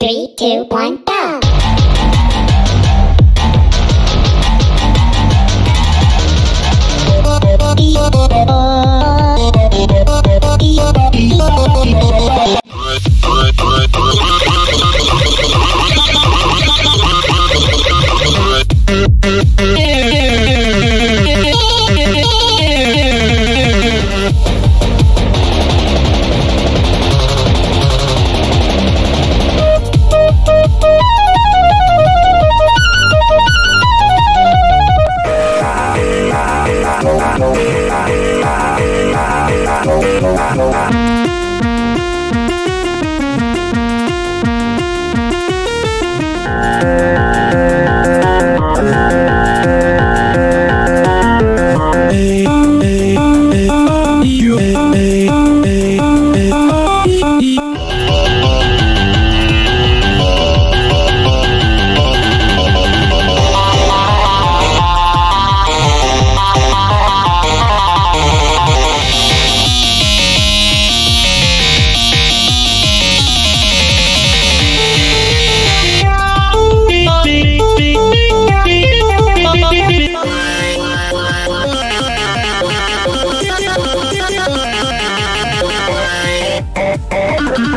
Three, two, one,